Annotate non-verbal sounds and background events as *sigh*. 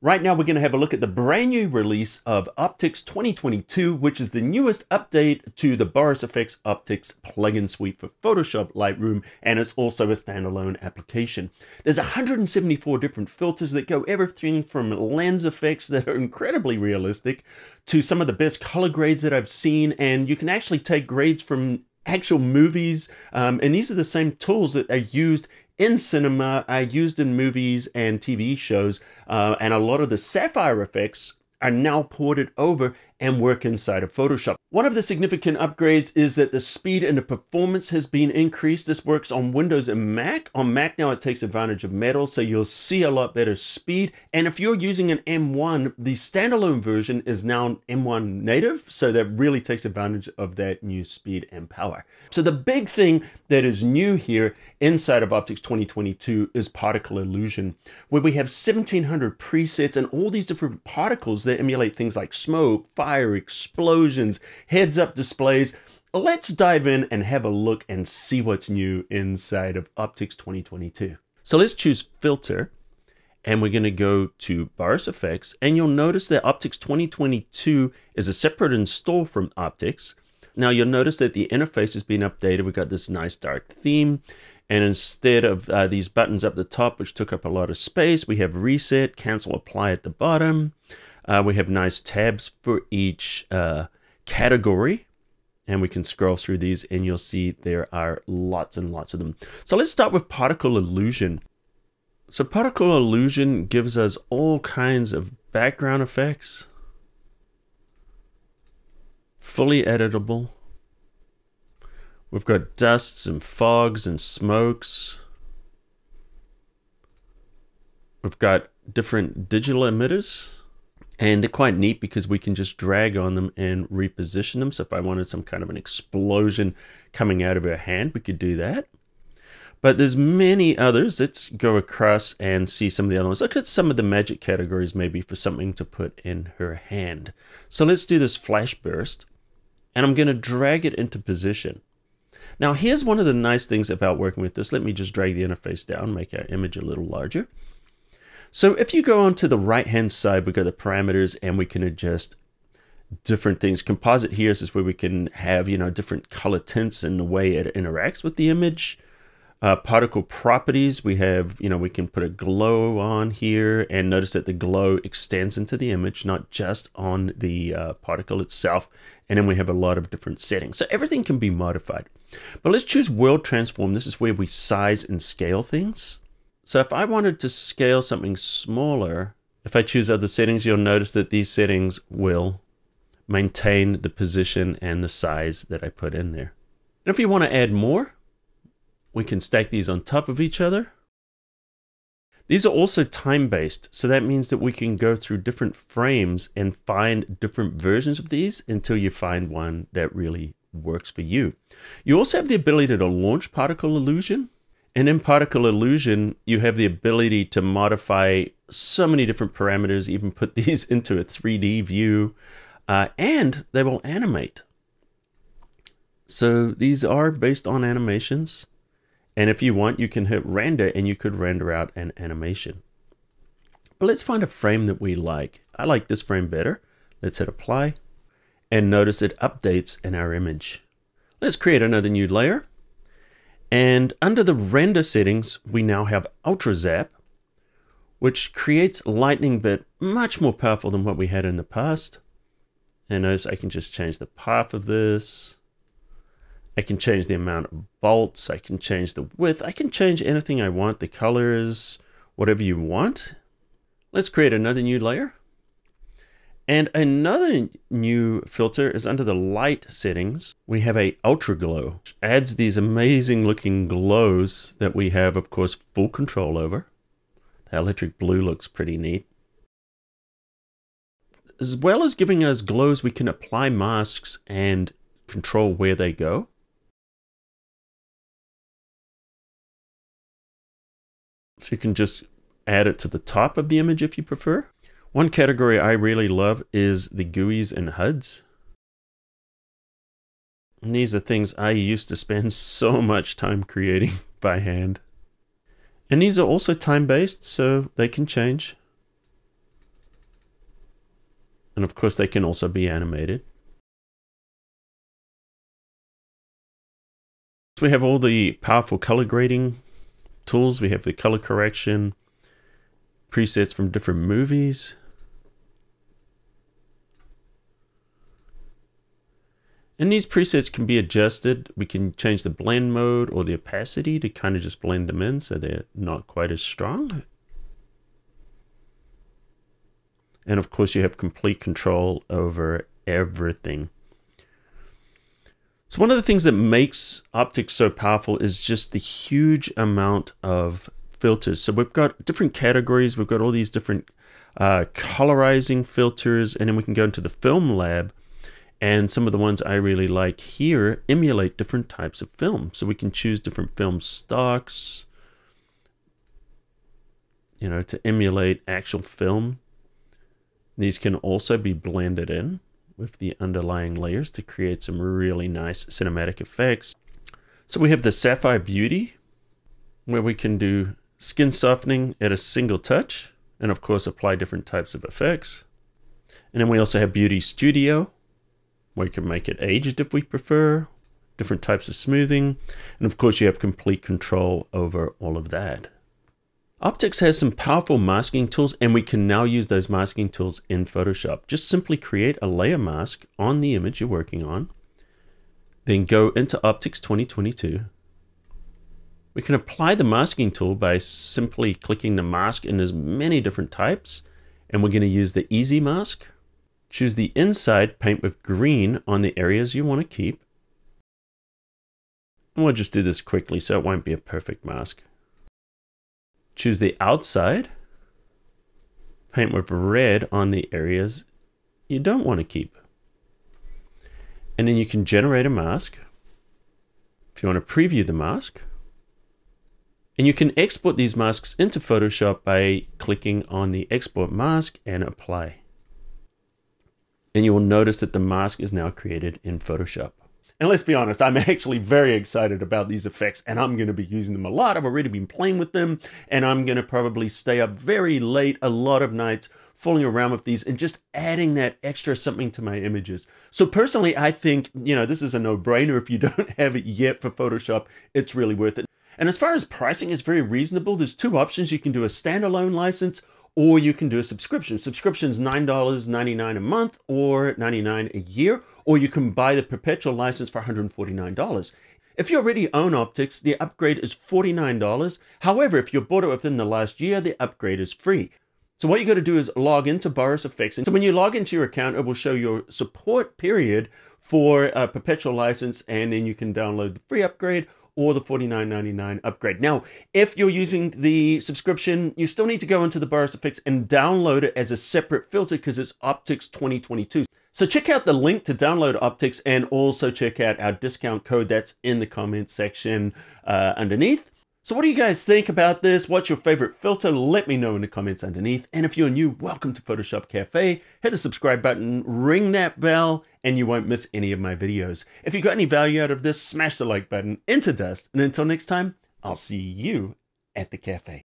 Right now, we're going to have a look at the brand new release of Optics 2022, which is the newest update to the Boris FX Optics plugin suite for Photoshop Lightroom, and it's also a standalone application. There's 174 different filters that go everything from lens effects that are incredibly realistic to some of the best color grades that I've seen, and you can actually take grades from actual movies, um, and these are the same tools that are used in cinema are used in movies and TV shows, uh, and a lot of the sapphire effects are now ported over and work inside of Photoshop. One of the significant upgrades is that the speed and the performance has been increased. This works on Windows and Mac. On Mac now it takes advantage of Metal, so you'll see a lot better speed. And if you're using an M1, the standalone version is now M1 native, so that really takes advantage of that new speed and power. So the big thing that is new here inside of Optics 2022 is particle illusion, where we have 1700 presets and all these different particles that emulate things like smoke, fire, explosions, heads up displays. Let's dive in and have a look and see what's new inside of Optics 2022. So let's choose Filter and we're going to go to Boris FX, and you'll notice that Optics 2022 is a separate install from Optics. Now you'll notice that the interface has been updated. We've got this nice dark theme. And instead of uh, these buttons up the top, which took up a lot of space, we have reset, cancel, apply at the bottom. Uh, we have nice tabs for each uh, category. And we can scroll through these and you'll see there are lots and lots of them. So let's start with particle illusion. So particle illusion gives us all kinds of background effects. Fully editable. We've got dusts and fogs and smokes. We've got different digital emitters. And they're quite neat because we can just drag on them and reposition them. So if I wanted some kind of an explosion coming out of her hand, we could do that. But there's many others. Let's go across and see some of the other ones. Look at some of the magic categories maybe for something to put in her hand. So let's do this flash burst. And I'm going to drag it into position. Now here's one of the nice things about working with this. Let me just drag the interface down, make our image a little larger. So if you go on to the right hand side, we got the parameters and we can adjust different things. Composite here is where we can have, you know, different color tints and the way it interacts with the image. Uh, particle properties, we have, you know, we can put a glow on here and notice that the glow extends into the image, not just on the uh, particle itself. And then we have a lot of different settings. So everything can be modified. But let's choose world transform. This is where we size and scale things. So if I wanted to scale something smaller, if I choose other settings, you'll notice that these settings will maintain the position and the size that I put in there. And if you want to add more, we can stack these on top of each other. These are also time-based, so that means that we can go through different frames and find different versions of these until you find one that really works for you. You also have the ability to launch particle illusion. And in particle illusion, you have the ability to modify so many different parameters, even put *laughs* these into a 3D view, uh, and they will animate. So these are based on animations. And if you want, you can hit render and you could render out an animation. But let's find a frame that we like. I like this frame better. Let's hit apply and notice it updates in our image. Let's create another new layer. And under the render settings, we now have Ultra Zap, which creates lightning but much more powerful than what we had in the past. And notice I can just change the path of this. I can change the amount of bolts. I can change the width. I can change anything I want, the colors, whatever you want. Let's create another new layer. And another new filter is under the light settings. We have a ultra glow, which adds these amazing looking glows that we have, of course, full control over. The electric blue looks pretty neat. As well as giving us glows, we can apply masks and control where they go. So you can just add it to the top of the image if you prefer. One category I really love is the GUIs and HUDs. And these are things I used to spend *laughs* so much time creating *laughs* by hand. And these are also time-based, so they can change. And of course, they can also be animated. So we have all the powerful color grading tools. We have the color correction, presets from different movies. And these presets can be adjusted. We can change the blend mode or the opacity to kind of just blend them in so they're not quite as strong. And of course, you have complete control over everything. So one of the things that makes optics so powerful is just the huge amount of filters. So we've got different categories. We've got all these different uh, colorizing filters, and then we can go into the film lab and some of the ones I really like here emulate different types of film. So we can choose different film stocks, you know, to emulate actual film. These can also be blended in with the underlying layers to create some really nice cinematic effects. So we have the Sapphire Beauty, where we can do skin softening at a single touch, and of course apply different types of effects. And then we also have Beauty Studio, where you can make it aged if we prefer, different types of smoothing, and of course you have complete control over all of that. Optics has some powerful masking tools and we can now use those masking tools in Photoshop. Just simply create a layer mask on the image you're working on, then go into Optics 2022. We can apply the masking tool by simply clicking the mask in as many different types, and we're going to use the easy mask Choose the inside, paint with green on the areas you want to keep. And we'll just do this quickly so it won't be a perfect mask. Choose the outside, paint with red on the areas you don't want to keep. And then you can generate a mask. If you want to preview the mask, and you can export these masks into Photoshop by clicking on the export mask and apply and you will notice that the mask is now created in Photoshop. And let's be honest, I'm *laughs* actually very excited about these effects and I'm going to be using them a lot. I've already been playing with them and I'm going to probably stay up very late a lot of nights fooling around with these and just adding that extra something to my images. So personally, I think, you know, this is a no-brainer. If you *laughs* don't have it yet for Photoshop, it's really worth it. And as far as pricing is very reasonable. There's two options. You can do a standalone license or you can do a subscription. Subscription is $9.99 a month or $99 a year, or you can buy the perpetual license for $149. If you already own Optics, the upgrade is $49. However, if you bought it within the last year, the upgrade is free. So what you got to do is log into Boris. And so when you log into your account, it will show your support period for a perpetual license, and then you can download the free upgrade or the $49.99 upgrade. Now, if you're using the subscription, you still need to go into the Boris FX and download it as a separate filter because it's Optics 2022. So check out the link to download Optics and also check out our discount code that's in the comments section uh, underneath. So what do you guys think about this? What's your favorite filter? Let me know in the comments underneath. And if you're new, welcome to Photoshop Cafe. Hit the subscribe button, ring that bell, and you won't miss any of my videos. If you got any value out of this, smash the like button into dust. And until next time, I'll see you at the cafe.